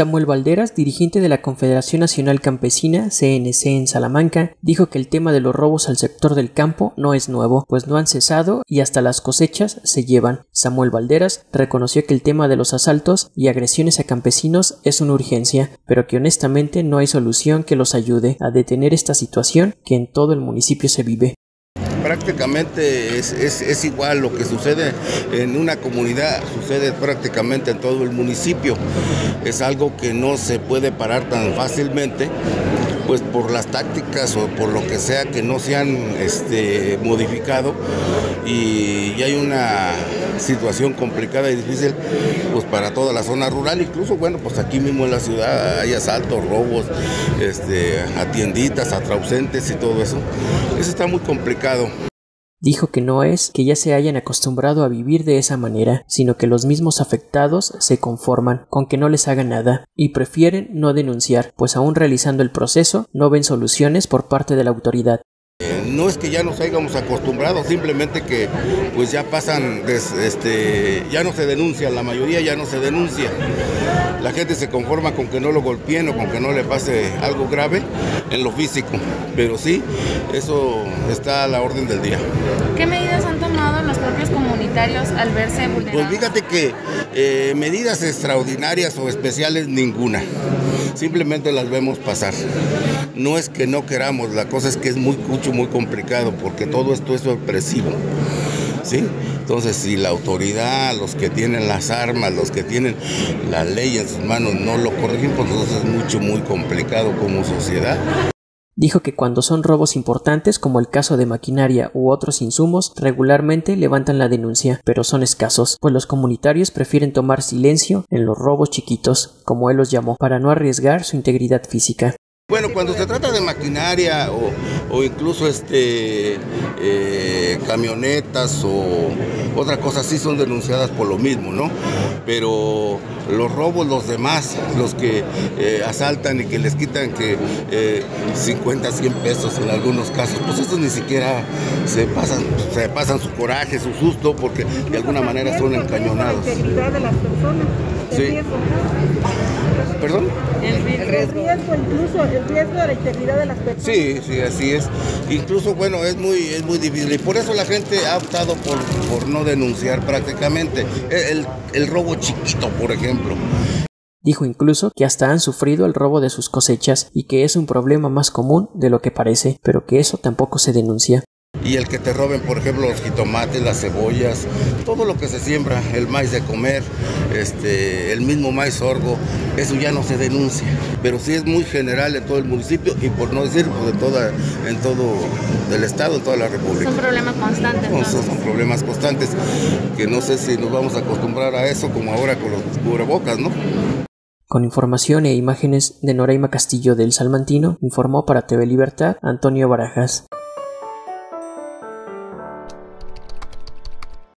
Samuel Valderas, dirigente de la Confederación Nacional Campesina, CNC en Salamanca, dijo que el tema de los robos al sector del campo no es nuevo, pues no han cesado y hasta las cosechas se llevan. Samuel Valderas reconoció que el tema de los asaltos y agresiones a campesinos es una urgencia, pero que honestamente no hay solución que los ayude a detener esta situación que en todo el municipio se vive prácticamente es, es, igual lo que sucede en una comunidad, sucede prácticamente en todo el municipio. Es algo que no se puede parar tan fácilmente pues por las tácticas o por lo que sea que no se han este, modificado y, hay una situación complicada y difícil pues para toda la zona rural, incluso bueno pues aquí mismo en la ciudad hay asaltos, robos, este, a tienditas, a y todo eso. Eso está muy complicado. Dijo que no es que ya se hayan acostumbrado a vivir de esa manera, sino que los mismos afectados se conforman con que no les haga nada y prefieren no denunciar, pues aún realizando el proceso no ven soluciones por parte de la autoridad. No es que ya nos hayamos acostumbrado, simplemente que pues ya pasan, este, ya no se denuncia, la mayoría ya no se denuncia. La gente se conforma con que no lo golpeen o con que no le pase algo grave en lo físico, pero sí, eso está a la orden del día. ¿Qué medidas han tomado los propios comunitarios al verse vulnerados? Pues fíjate que eh, medidas extraordinarias o especiales ninguna, simplemente las vemos pasar. No es que no queramos, la cosa es que es muy mucho, muy complicado porque todo esto es opresivo. ¿Sí? Entonces, si la autoridad, los que tienen las armas, los que tienen la ley en sus manos no lo corrigen, pues entonces es mucho, muy complicado como sociedad. Dijo que cuando son robos importantes, como el caso de maquinaria u otros insumos, regularmente levantan la denuncia, pero son escasos, pues los comunitarios prefieren tomar silencio en los robos chiquitos, como él los llamó, para no arriesgar su integridad física. Bueno, cuando se trata de maquinaria o, incluso este eh, camionetas o otra cosa sí son denunciadas por lo mismo, ¿no? Pero los robos, los demás, los que eh, asaltan y que les quitan que 50, eh, 100 pesos en algunos casos, pues estos ni siquiera se pasan, se pasan su coraje, su susto, porque de alguna manera son encañonados. La integridad de las personas. Sí. ¿Perdón? El riesgo. incluso, el riesgo de la integridad de las personas. Sí, sí, así es. Incluso, bueno, es muy, es muy difícil y por eso la gente ha optado por, por no denunciar prácticamente. El, el robo chiquito, por ejemplo. Dijo incluso que hasta han sufrido el robo de sus cosechas y que es un problema más común de lo que parece, pero que eso tampoco se denuncia y el que te roben, por ejemplo, los jitomates, las cebollas, todo lo que se siembra, el maíz de comer, este, el mismo maíz sorgo, eso ya no se denuncia. Pero sí es muy general en todo el municipio y por no decir pues, toda, en todo el estado, en toda la república. Son problemas constantes. son problemas constantes que no sé si nos vamos a acostumbrar a eso como ahora con los cubrebocas, ¿no? Con información e imágenes de Noraima Castillo del Salmantino, informó para TV Libertad Antonio Barajas.